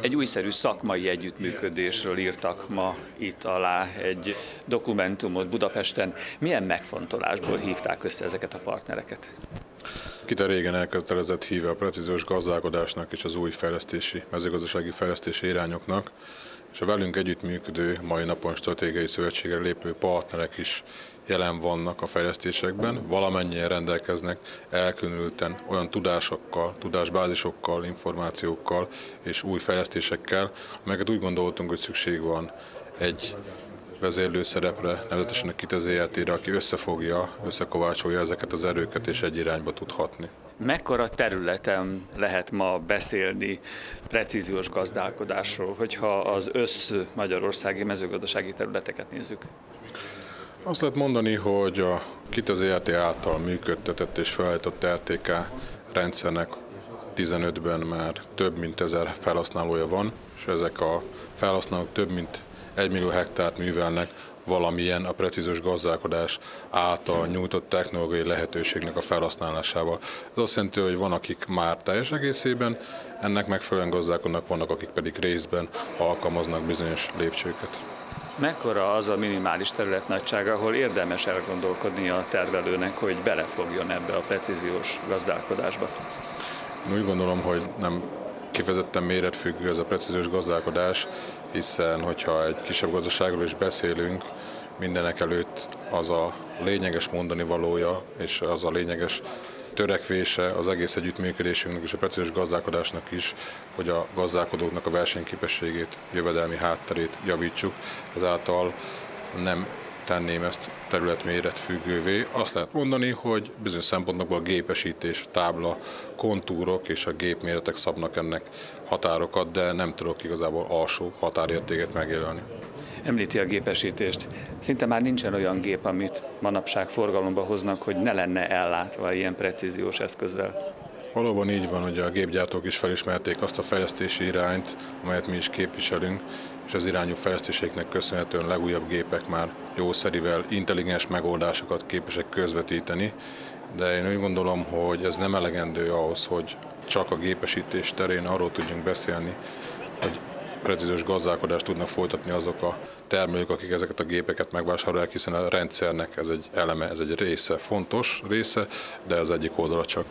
Egy újszerű szakmai együttműködésről írtak ma itt alá egy dokumentumot Budapesten. Milyen megfontolásból hívták össze ezeket a partnereket? Kita régen elkötelezett híve a precíziós gazdálkodásnak és az új fejlesztési, mezőgazdasági fejlesztési irányoknak, és a velünk együttműködő, mai napon stratégiai szövetségre lépő partnerek is jelen vannak a fejlesztésekben, valamennyien rendelkeznek elkülönülten olyan tudásokkal, tudásbázisokkal, információkkal és új fejlesztésekkel, amelyeket úgy gondoltunk, hogy szükség van egy vezérlő szerepre, nevezetesen a kitezéletére, aki összefogja, összekovácsolja ezeket az erőket és egy irányba tud hatni. Mekkora területen lehet ma beszélni precíziós gazdálkodásról, hogyha az össz magyarországi mezőgazdasági területeket nézzük? Azt lehet mondani, hogy a KIT az ERT által működtetett és felállított RTK rendszernek 15-ben már több mint ezer felhasználója van, és ezek a felhasználók több mint 1 millió hektárt művelnek valamilyen a precízus gazdálkodás által nyújtott technológiai lehetőségnek a felhasználásával. Ez azt jelenti, hogy van, akik már teljes egészében ennek megfelelően gazdálkodnak, vannak, akik pedig részben alkalmaznak bizonyos lépcsőket. Mekkora az a minimális terület nagysága, ahol érdemes elgondolkodni a tervelőnek, hogy belefogjon ebbe a precíziós gazdálkodásba? Én úgy gondolom, hogy nem kifejezetten méretfüggő ez a precíziós gazdálkodás, hiszen hogyha egy kisebb gazdaságról is beszélünk, mindenek előtt az a lényeges mondani valója, és az a lényeges törekvése az egész együttműködésünknek és a precíziós gazdálkodásnak is, hogy a gazdálkodóknak a versenyképességét, jövedelmi hátterét javítsuk, ezáltal nem tenném ezt területméret függővé. Azt lehet mondani, hogy bizonyos szempontokból a gépesítés, tábla, kontúrok és a gépméretek szabnak ennek határokat, de nem tudok igazából alsó határértéket megjelölni. Említi a gépesítést. Szinte már nincsen olyan gép, amit manapság forgalomba hoznak, hogy ne lenne ellátva ilyen precíziós eszközzel. Valóban így van, hogy a gépgyártók is felismerték azt a fejlesztési irányt, amelyet mi is képviselünk, és az irányú fejlesztéseknek köszönhetően legújabb gépek már jószerivel intelligens megoldásokat képesek közvetíteni, de én úgy gondolom, hogy ez nem elegendő ahhoz, hogy csak a gépesítés terén arról tudjunk beszélni, hogy precíziós gazdálkodást tudnak folytatni azok a termelők, akik ezeket a gépeket megvásárolják, hiszen a rendszernek ez egy eleme, ez egy része, fontos része, de az egyik oldala csak.